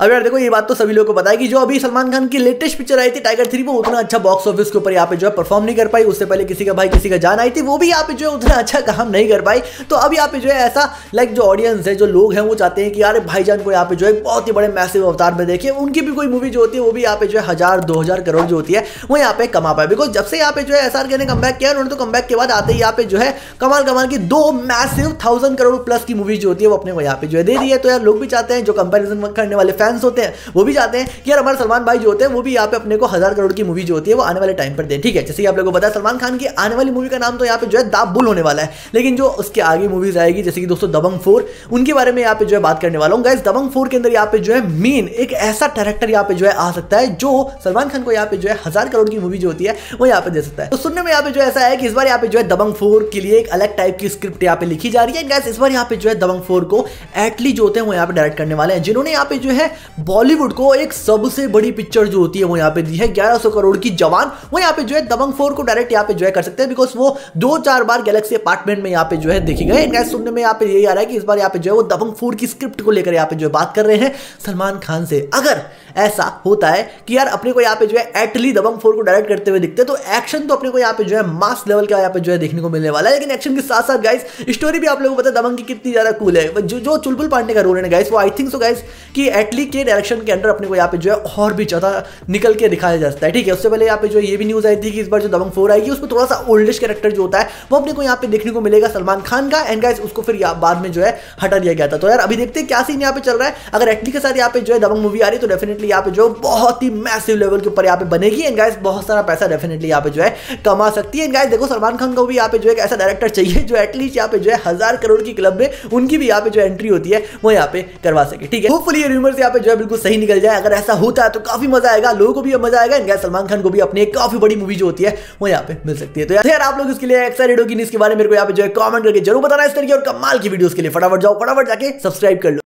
अब यार, देखो, ये बात तो सभी लोगों को पता है कि जो अभी सलमान खान की लेटेस्ट पिक्चर आई थी टाइगर थ्री वो उतना अच्छा बॉक्स ऑफ़िस के ऊपर यहाँ पे जो है परफॉर्म नहीं कर पाई। उससे पहले किसी का भाई, किसी का जान आई थी, वो भी यहाँ पे जो है उतना अच्छा काम नहीं कर पाई। तो अब यहाँ पे जो है ऐसा लाइक जो ऑडियंस है, जो लोग हैं, वो चाहते हैं कि यार, भाईजान को यहाँ पे जो है बहुत ही बड़े मैसिव अवतार में देखे उनकी भी कोई मूवी जो होती है, वो भी यहाँ पे जो है हज़ार, दो हज़ार करोड़ जो होती है, वो यहाँ पे कमा पाए। बिकॉज़ जब से यहाँ पे जो है एस आर ने कम किया, उन्होंने तो कम के बाद आते ही यहाँ पे जो है कमाल कमाल की दो मैसिव थाउज़ेंड करोड़ प्लस की मूवी जो होती है, वो अपने यहाँ पे जो है दे दी है। तो यार, लोग भी चाहते हैं, जो कंपेरिजन करने वाले फैंस होते हैं वो भी चाहते हैं कि यार हमारे सलमान भाई जो होते हैं वो भी यहाँ पे अपने को हज़ार करोड़ की मूवी जो होती है वो आने वाले टाइम पर दे ठीक है जैसे कि आप लोगों को है सलमान खान की आने वाली मूवी का नाम तो यहाँ पे जो है दाबुल होने वाला है लेकिन जो उसके आगे मूवीज़ आएगी जैसे कि दोस्तों दबंग फोर उनके बारे में यहाँ पे जो है बात करने वाला हूँ गाइस दबंग फोर के अंदर यहाँ पे जो है मेन एक ऐसा कैरेक्टर यहाँ पे जो है आ सकता है जो सलमान खान को यहाँ पे जो है हज़ार करोड़ की मूवी जो होती है वो यहाँ पे दे सकता है तो सुनने में यहाँ पे जो ऐसा है कि इस बार यहाँ पे जो है दबंग फोर के लिए एक अलग टाइप की स्क्रिप्ट यहाँ पे लिखी जा रही है गैस इस बार यहाँ पे जो है दबंग फोर को एटली जो होते हैं वो यहाँ पे डायरेक्ट करने वाले हैं जिन्होंने यहाँ पे जो है बॉलीवुड को एक सबसे बड़ी पिक्चर जो होती है वो यहाँ पे दी है 1100 करोड़ की जवान वो यहाँ पे जो है दबंग फोर को डायरेक्ट यहाँ पे जो है कर सकते हैं बिकॉज़ वो दो चार बार गैलेक्सी अपार्टमेंट में यहाँ पे जो है देखी गए सुनने में यहाँ पे यही आ रहा है कि इस बार यहाँ पे जो है वो दबंग फोर की स्क्रिप्ट को लेकर यहाँ पे जो है बात कर रहे हैं सलमान खान से अगर ऐसा होता है कि यार अपने को यहाँ पे जो है एटली दबंग फोर को डायरेक्ट करते हुए दिखते हैं तो एक्शन तो अपने को यहाँ पे जो है मास लेवल का यहाँ पे जो है देखने को मिलने वाला है लेकिन एक्शन के साथ साथ गाइस स्टोरी भी आप लोगों को पता है दबंग की कितनी ज़्यादा कूल है जो जो चुलबुल पांडे का रोल है गाइस वो आई थिंक सो गाइस कि एटली के डायरेक्शन के अंदर अपने को यहाँ पे जो है और भी ज़्यादा निकल के दिखाया जाता है ठीक है उससे पहले यहाँ पे जो ये भी न्यूज़ आई थी कि इस बार जो दबंग फोर आएगी उसमें थोड़ा सा ओल्डेस्ट कैरेक्टर जो होता है वो अपने को यहाँ पे देखने को मिलेगा सलमान खान का एंड गाइस उसको फिर बाद में जो है हटा दिया गया था तो यार अभी देखते हैं क्या सीन यहाँ पे चल रहा है अगर एटली के साथ यहाँ पे जो है दबंग मूवी आ रही है तो डेफिनेटली यहाँ पे जो बहुत ही मैसिव लेवल के ऊपर यहाँ पे बनेगी एंड गाइस बहुत सारा पैसा डेफिनेटली यहाँ पे जो है कमा सकती है एंड गाइस देखो सलमान खान को भी यहाँ पे जो है ऐसा डायरेक्टर चाहिए जो एटलीस्ट यहाँ पे जो है हज़ार करोड़ की क्लब में उनकी भी यहाँ पे जो एंट्री होती है वो यहाँ पे करवा सके ठीक है होपफुली ये रूमर्स यहाँ पे जो है बिल्कुल सही निकल जाए। अगर ऐसा होता है तो काफ़ी मज़ा आएगा, लोगों को भी मज़ा आएगा। इनका सलमान खान को भी अपनी काफ़ी बड़ी मूवी जो होती है, वो यहाँ पे मिल सकती है। तो यार, आप लोग इसके लिए एक्साइटेड होगी इसके बारे में मेरे कमेंट करके ज़रूर बताना इस तरीके और कमाल की वीडियोस के लिए फटाफट जाओ, फटाफट जाके सब्सक्राइब कर लो।